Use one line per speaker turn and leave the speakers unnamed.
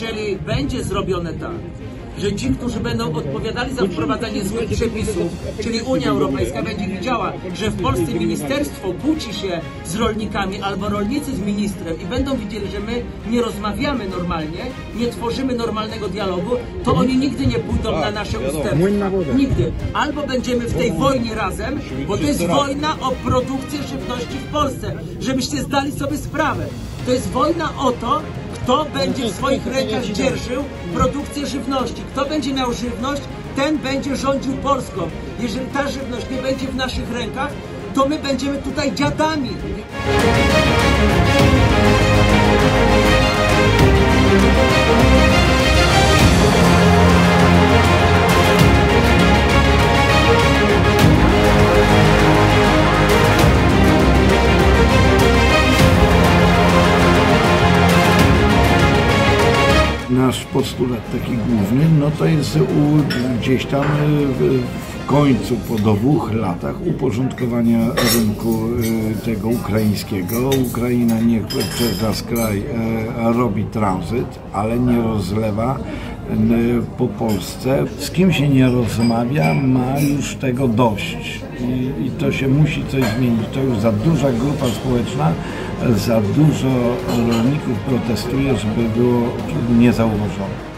jeżeli będzie zrobione tak, że ci, którzy będą odpowiadali za wprowadzanie złych przepisów, czyli Unia Europejska będzie widziała, że w Polsce ministerstwo kłóci się z rolnikami albo rolnicy z ministrem i będą widzieli, że my nie rozmawiamy normalnie, nie tworzymy normalnego dialogu, to oni nigdy nie pójdą na nasze ustępstwa. Nigdy. Albo będziemy w tej wojnie razem, bo to jest wojna o produkcję żywności w Polsce, żebyście zdali sobie sprawę. To jest wojna o to, kto będzie w swoich rękach dzierżył produkcję żywności. Kto będzie miał żywność, ten będzie rządził Polską. Jeżeli ta żywność nie będzie w naszych rękach, to my będziemy tutaj dziadami.
Nasz postulat taki główny, no to jest u, gdzieś tam y, w, w końcu po dwóch latach uporządkowania rynku y, tego ukraińskiego. Ukraina niech przez nasz kraj e, robi tranzyt, ale nie rozlewa n- po Polsce. Z kim się nie rozmawia, ma już tego dość. I, I to się musi coś zmienić. To już za duża grupa społeczna, za dużo rolników protestuje, żeby było niezauważone.